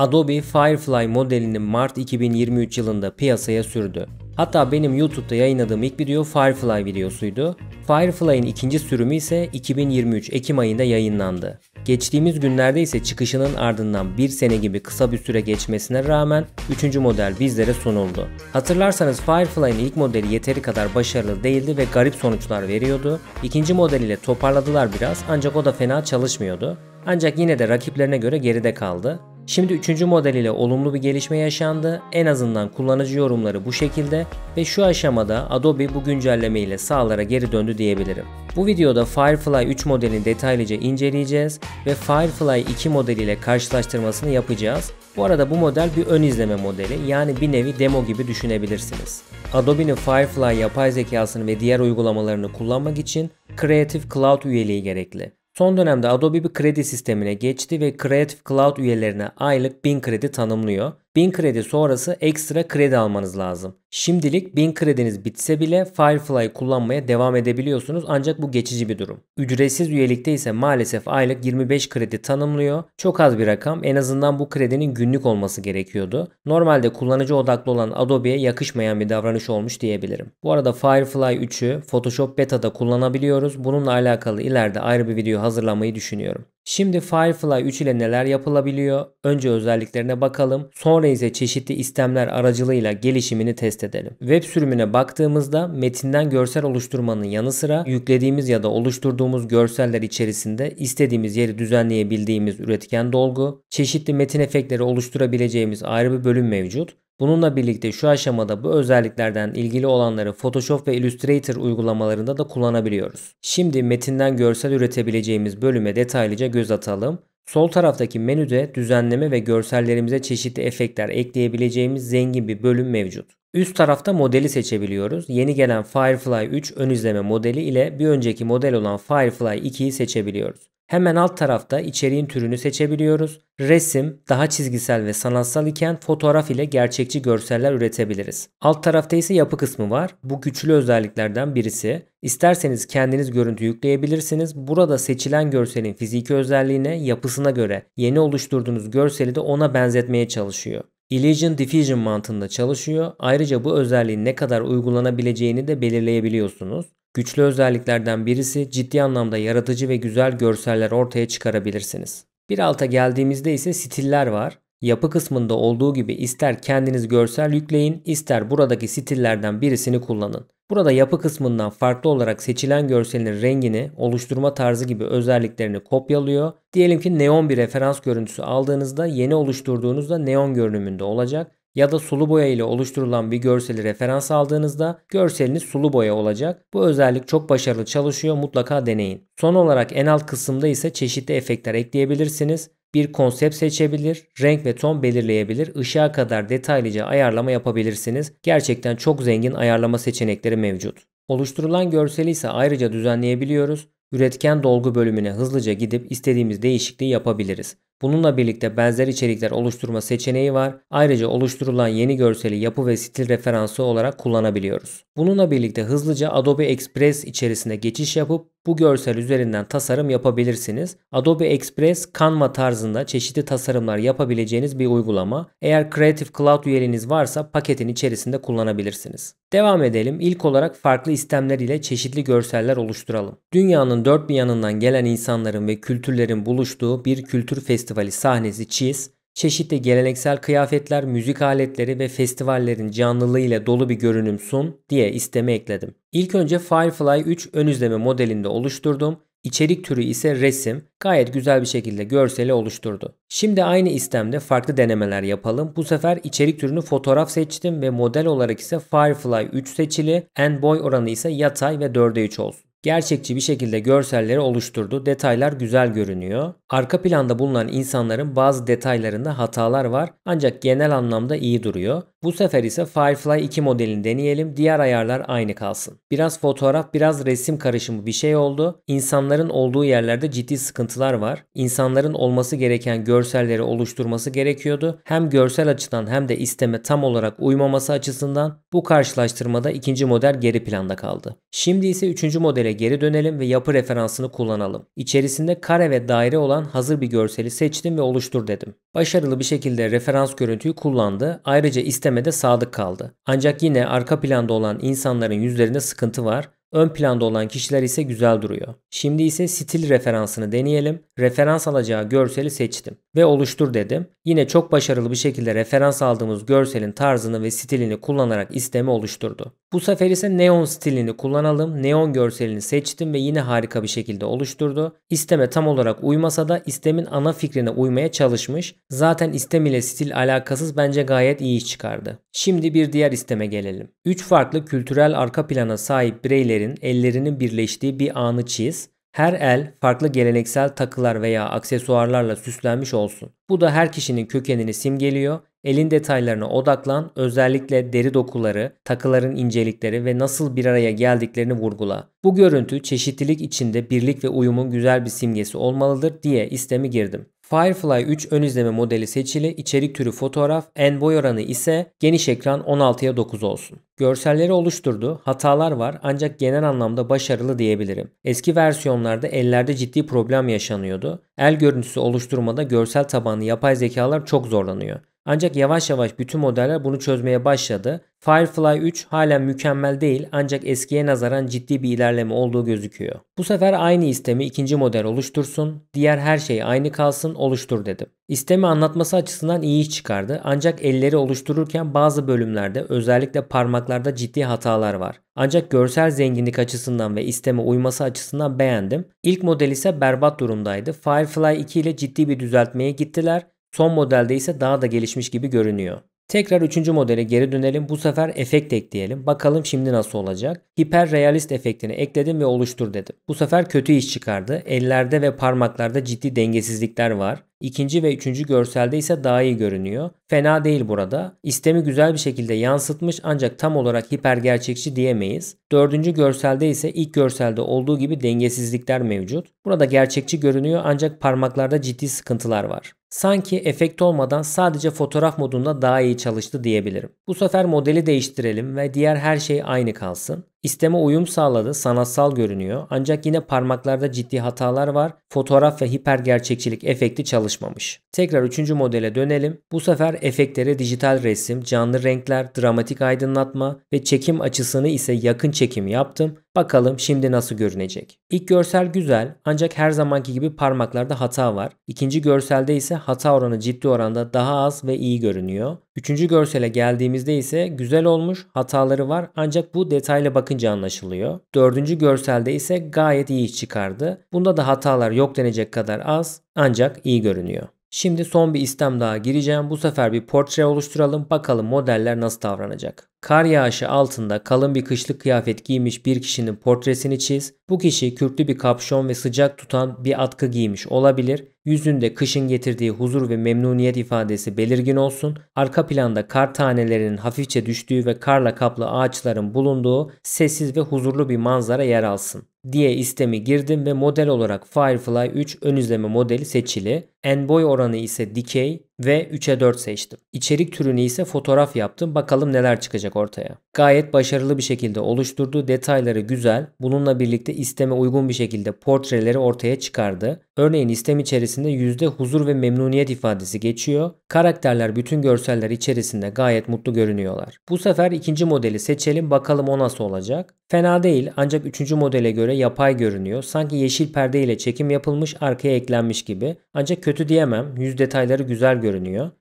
Adobe Firefly modelini Mart 2023 yılında piyasaya sürdü. Hatta benim YouTube'da yayınladığım ilk video Firefly videosuydu. Firefly'in ikinci sürümü ise 2023 Ekim ayında yayınlandı. Geçtiğimiz günlerde ise çıkışının ardından bir sene gibi kısa bir süre geçmesine rağmen 3. model bizlere sunuldu. Hatırlarsanız Firefly'in ilk modeli yeteri kadar başarılı değildi ve garip sonuçlar veriyordu. İkinci model ile toparladılar biraz ancak o da fena çalışmıyordu. Ancak yine de rakiplerine göre geride kaldı. Şimdi 3. model ile olumlu bir gelişme yaşandı. En azından kullanıcı yorumları bu şekilde ve şu aşamada Adobe bu güncelleme ile sağlara geri döndü diyebilirim. Bu videoda Firefly 3 modelini detaylıca inceleyeceğiz ve Firefly 2 modeliyle karşılaştırmasını yapacağız. Bu arada bu model bir ön izleme modeli yani bir nevi demo gibi düşünebilirsiniz. Adobe'nin Firefly yapay zekasını ve diğer uygulamalarını kullanmak için Creative Cloud üyeliği gerekli. Son dönemde Adobe bir kredi sistemine geçti ve Creative Cloud üyelerine aylık 1000 kredi tanımlıyor. 1000 kredi sonrası ekstra kredi almanız lazım. Şimdilik 1000 krediniz bitse bile Firefly kullanmaya devam edebiliyorsunuz ancak bu geçici bir durum. Ücretsiz üyelikte ise maalesef aylık 25 kredi tanımlıyor. Çok az bir rakam en azından bu kredinin günlük olması gerekiyordu. Normalde kullanıcı odaklı olan Adobe'ye yakışmayan bir davranış olmuş diyebilirim. Bu arada Firefly 3'ü Photoshop Beta'da kullanabiliyoruz. Bununla alakalı ileride ayrı bir video hazırlamayı düşünüyorum. Şimdi Firefly 3 ile neler yapılabiliyor? Önce özelliklerine bakalım. Sonra ise çeşitli istemler aracılığıyla gelişimini test edelim. Web sürümüne baktığımızda metinden görsel oluşturmanın yanı sıra yüklediğimiz ya da oluşturduğumuz görseller içerisinde istediğimiz yeri düzenleyebildiğimiz üretken dolgu, çeşitli metin efektleri oluşturabileceğimiz ayrı bir bölüm mevcut. Bununla birlikte şu aşamada bu özelliklerden ilgili olanları Photoshop ve Illustrator uygulamalarında da kullanabiliyoruz. Şimdi metinden görsel üretebileceğimiz bölüme detaylıca göz atalım. Sol taraftaki menüde düzenleme ve görsellerimize çeşitli efektler ekleyebileceğimiz zengin bir bölüm mevcut. Üst tarafta modeli seçebiliyoruz. Yeni gelen Firefly 3 ön izleme modeli ile bir önceki model olan Firefly 2'yi seçebiliyoruz. Hemen alt tarafta içeriğin türünü seçebiliyoruz. Resim, daha çizgisel ve sanatsal iken fotoğraf ile gerçekçi görseller üretebiliriz. Alt tarafta ise yapı kısmı var. Bu güçlü özelliklerden birisi. İsterseniz kendiniz görüntü yükleyebilirsiniz. Burada seçilen görselin fiziki özelliğine, yapısına göre yeni oluşturduğunuz görseli de ona benzetmeye çalışıyor. Illusion Diffusion mantığında çalışıyor. Ayrıca bu özelliğin ne kadar uygulanabileceğini de belirleyebiliyorsunuz. Güçlü özelliklerden birisi ciddi anlamda yaratıcı ve güzel görseller ortaya çıkarabilirsiniz. Bir alta geldiğimizde ise stiller var. Yapı kısmında olduğu gibi ister kendiniz görsel yükleyin, ister buradaki stillerden birisini kullanın. Burada yapı kısmından farklı olarak seçilen görselin rengini, oluşturma tarzı gibi özelliklerini kopyalıyor. Diyelim ki neon bir referans görüntüsü aldığınızda yeni oluşturduğunuzda neon görünümünde olacak ya da sulu boya ile oluşturulan bir görseli referans aldığınızda görseliniz sulu boya olacak. Bu özellik çok başarılı çalışıyor mutlaka deneyin. Son olarak en alt kısımda ise çeşitli efektler ekleyebilirsiniz. Bir konsept seçebilir, renk ve ton belirleyebilir, ışığa kadar detaylıca ayarlama yapabilirsiniz. Gerçekten çok zengin ayarlama seçenekleri mevcut. Oluşturulan görseli ise ayrıca düzenleyebiliyoruz. Üretken dolgu bölümüne hızlıca gidip istediğimiz değişikliği yapabiliriz. Bununla birlikte benzer içerikler oluşturma seçeneği var. Ayrıca oluşturulan yeni görseli yapı ve stil referansı olarak kullanabiliyoruz. Bununla birlikte hızlıca Adobe Express içerisine geçiş yapıp bu görsel üzerinden tasarım yapabilirsiniz. Adobe Express Canva tarzında çeşitli tasarımlar yapabileceğiniz bir uygulama. Eğer Creative Cloud üyeliğiniz varsa paketin içerisinde kullanabilirsiniz. Devam edelim. İlk olarak farklı istemler ile çeşitli görseller oluşturalım. Dünyanın dört bir yanından gelen insanların ve kültürlerin buluştuğu bir kültür festivali sahnesi çiz çeşitli geleneksel kıyafetler, müzik aletleri ve festivallerin canlılığı ile dolu bir görünüm sun diye isteme ekledim. İlk önce Firefly 3 ön izleme modelinde oluşturdum. İçerik türü ise resim. Gayet güzel bir şekilde görseli oluşturdu. Şimdi aynı istemde farklı denemeler yapalım. Bu sefer içerik türünü fotoğraf seçtim ve model olarak ise Firefly 3 seçili. End boy oranı ise yatay ve 4'e 3 olsun gerçekçi bir şekilde görselleri oluşturdu. Detaylar güzel görünüyor. Arka planda bulunan insanların bazı detaylarında hatalar var ancak genel anlamda iyi duruyor. Bu sefer ise Firefly 2 modelini deneyelim. Diğer ayarlar aynı kalsın. Biraz fotoğraf, biraz resim karışımı bir şey oldu. İnsanların olduğu yerlerde ciddi sıkıntılar var. İnsanların olması gereken görselleri oluşturması gerekiyordu. Hem görsel açıdan hem de isteme tam olarak uymaması açısından bu karşılaştırmada ikinci model geri planda kaldı. Şimdi ise üçüncü modele geri dönelim ve yapı referansını kullanalım. İçerisinde kare ve daire olan hazır bir görseli seçtim ve oluştur dedim. Başarılı bir şekilde referans görüntüyü kullandı. Ayrıca istemede sadık kaldı. Ancak yine arka planda olan insanların yüzlerinde sıkıntı var. Ön planda olan kişiler ise güzel duruyor. Şimdi ise stil referansını deneyelim. Referans alacağı görseli seçtim ve oluştur dedim. Yine çok başarılı bir şekilde referans aldığımız görselin tarzını ve stilini kullanarak istemi oluşturdu. Bu sefer ise neon stilini kullanalım. Neon görselini seçtim ve yine harika bir şekilde oluşturdu. İsteme tam olarak uymasa da istemin ana fikrine uymaya çalışmış. Zaten istem ile stil alakasız bence gayet iyi iş çıkardı. Şimdi bir diğer isteme gelelim. 3 farklı kültürel arka plana sahip bireylerin ellerinin birleştiği bir anı çiz. Her el farklı geleneksel takılar veya aksesuarlarla süslenmiş olsun. Bu da her kişinin kökenini simgeliyor. Elin detaylarına odaklan, özellikle deri dokuları, takıların incelikleri ve nasıl bir araya geldiklerini vurgula. Bu görüntü çeşitlilik içinde birlik ve uyumun güzel bir simgesi olmalıdır diye istemi girdim. Firefly 3 ön izleme modeli seçili, içerik türü fotoğraf, en boy oranı ise geniş ekran 16'ya 9 olsun. Görselleri oluşturdu, hatalar var ancak genel anlamda başarılı diyebilirim. Eski versiyonlarda ellerde ciddi problem yaşanıyordu. El görüntüsü oluşturmada görsel tabanlı yapay zekalar çok zorlanıyor. Ancak yavaş yavaş bütün modeller bunu çözmeye başladı. Firefly 3 halen mükemmel değil ancak eskiye nazaran ciddi bir ilerleme olduğu gözüküyor. Bu sefer aynı istemi ikinci model oluştursun, diğer her şey aynı kalsın oluştur dedim. İstemi anlatması açısından iyi iş çıkardı ancak elleri oluştururken bazı bölümlerde özellikle parmaklarda ciddi hatalar var. Ancak görsel zenginlik açısından ve isteme uyması açısından beğendim. İlk model ise berbat durumdaydı. Firefly 2 ile ciddi bir düzeltmeye gittiler Son modelde ise daha da gelişmiş gibi görünüyor. Tekrar 3. modele geri dönelim. Bu sefer efekt ekleyelim. Bakalım şimdi nasıl olacak. Hiper realist efektini ekledim ve oluştur dedim. Bu sefer kötü iş çıkardı. Ellerde ve parmaklarda ciddi dengesizlikler var. İkinci ve üçüncü görselde ise daha iyi görünüyor. Fena değil burada. İstemi güzel bir şekilde yansıtmış ancak tam olarak hiper gerçekçi diyemeyiz. Dördüncü görselde ise ilk görselde olduğu gibi dengesizlikler mevcut. Burada gerçekçi görünüyor ancak parmaklarda ciddi sıkıntılar var. Sanki efekt olmadan sadece fotoğraf modunda daha iyi çalıştı diyebilirim. Bu sefer modeli değiştirelim ve diğer her şey aynı kalsın. İsteme uyum sağladı, sanatsal görünüyor ancak yine parmaklarda ciddi hatalar var. Fotoğraf ve hiper gerçekçilik efekti çalışmamış. Tekrar 3. modele dönelim. Bu sefer efektleri dijital resim, canlı renkler, dramatik aydınlatma ve çekim açısını ise yakın çekim yaptım. Bakalım şimdi nasıl görünecek. İlk görsel güzel ancak her zamanki gibi parmaklarda hata var. İkinci görselde ise hata oranı ciddi oranda daha az ve iyi görünüyor. Üçüncü görsele geldiğimizde ise güzel olmuş, hataları var ancak bu detaylı bakınca anlaşılıyor. Dördüncü görselde ise gayet iyi iş çıkardı. Bunda da hatalar yok denecek kadar az ancak iyi görünüyor. Şimdi son bir istem daha gireceğim. Bu sefer bir portre oluşturalım. Bakalım modeller nasıl davranacak. Kar yağışı altında kalın bir kışlık kıyafet giymiş bir kişinin portresini çiz. Bu kişi kürklü bir kapşon ve sıcak tutan bir atkı giymiş olabilir. Yüzünde kışın getirdiği huzur ve memnuniyet ifadesi belirgin olsun. Arka planda kar tanelerinin hafifçe düştüğü ve karla kaplı ağaçların bulunduğu sessiz ve huzurlu bir manzara yer alsın diye istemi girdim ve model olarak Firefly 3 ön izleme modeli seçili. En boy oranı ise dikey ve 3'e 4 seçtim. İçerik türünü ise fotoğraf yaptım. Bakalım neler çıkacak ortaya. Gayet başarılı bir şekilde oluşturdu. Detayları güzel. Bununla birlikte isteme uygun bir şekilde portreleri ortaya çıkardı. Örneğin istem içerisinde yüzde huzur ve memnuniyet ifadesi geçiyor. Karakterler bütün görseller içerisinde gayet mutlu görünüyorlar. Bu sefer ikinci modeli seçelim bakalım o nasıl olacak. Fena değil ancak üçüncü modele göre yapay görünüyor. Sanki yeşil perde ile çekim yapılmış arkaya eklenmiş gibi. Ancak kötü diyemem. Yüz detayları güzel görünüyor.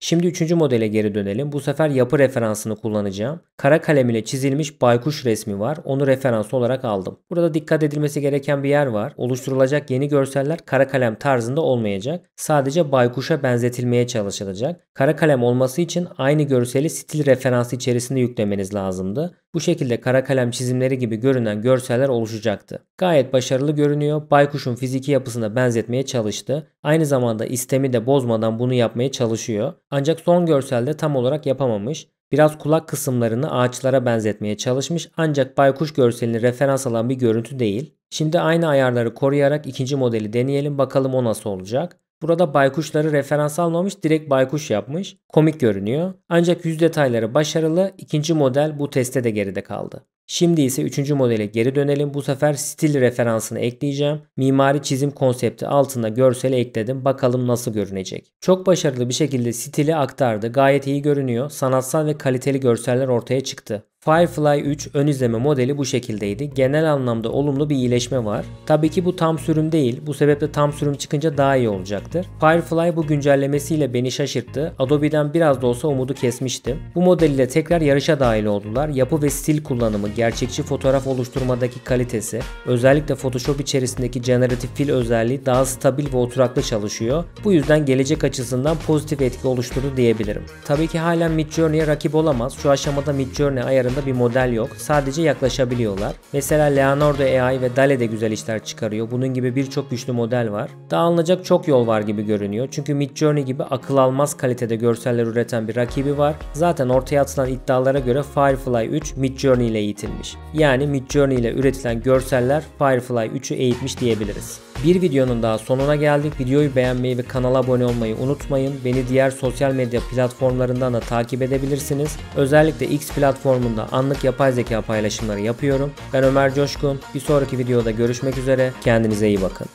Şimdi üçüncü modele geri dönelim. Bu sefer yapı referansını kullanacağım. Kara kalem ile çizilmiş baykuş resmi var. Onu referans olarak aldım. Burada dikkat edilmesi gereken bir yer var. Oluşturulacak yeni görseller kara kalem tarzında olmayacak. Sadece baykuşa benzetilmeye çalışılacak. Kara kalem olması için aynı görseli stil referansı içerisinde yüklemeniz lazımdı. Bu şekilde kara kalem çizimleri gibi görünen görseller oluşacaktı. Gayet başarılı görünüyor. Baykuşun fiziki yapısına benzetmeye çalıştı. Aynı zamanda istemi de bozmadan bunu yapmaya çalışıyor. Ancak son görselde tam olarak yapamamış. Biraz kulak kısımlarını ağaçlara benzetmeye çalışmış ancak baykuş görselini referans alan bir görüntü değil. Şimdi aynı ayarları koruyarak ikinci modeli deneyelim bakalım o nasıl olacak. Burada baykuşları referans almamış direkt baykuş yapmış. Komik görünüyor. Ancak yüz detayları başarılı. İkinci model bu teste de geride kaldı. Şimdi ise üçüncü modele geri dönelim. Bu sefer stil referansını ekleyeceğim. Mimari çizim konsepti altında görseli ekledim. Bakalım nasıl görünecek. Çok başarılı bir şekilde stili aktardı. Gayet iyi görünüyor. Sanatsal ve kaliteli görseller ortaya çıktı. Firefly 3 ön izleme modeli bu şekildeydi. Genel anlamda olumlu bir iyileşme var. Tabii ki bu tam sürüm değil. Bu sebeple tam sürüm çıkınca daha iyi olacaktır. Firefly bu güncellemesiyle beni şaşırttı. Adobe'den biraz da olsa umudu kesmiştim. Bu model ile tekrar yarışa dahil oldular. Yapı ve stil kullanımı, gerçekçi fotoğraf oluşturmadaki kalitesi, özellikle Photoshop içerisindeki generatif fil özelliği daha stabil ve oturaklı çalışıyor. Bu yüzden gelecek açısından pozitif etki oluşturdu diyebilirim. Tabii ki halen Midjourney'e rakip olamaz. Şu aşamada Midjourney ayarında bir model yok. Sadece yaklaşabiliyorlar. Mesela Leonardo AI ve DALL-E de güzel işler çıkarıyor. Bunun gibi birçok güçlü model var. Daha alınacak çok yol var gibi görünüyor. Çünkü Midjourney gibi akıl almaz kalitede görseller üreten bir rakibi var. Zaten ortaya atılan iddialara göre Firefly 3 Midjourney ile eğitilmiş. Yani Midjourney ile üretilen görseller Firefly 3'ü eğitmiş diyebiliriz. Bir videonun daha sonuna geldik. Videoyu beğenmeyi ve kanala abone olmayı unutmayın. Beni diğer sosyal medya platformlarından da takip edebilirsiniz. Özellikle X platformunda anlık yapay zeka paylaşımları yapıyorum. Ben Ömer Coşkun. Bir sonraki videoda görüşmek üzere. Kendinize iyi bakın.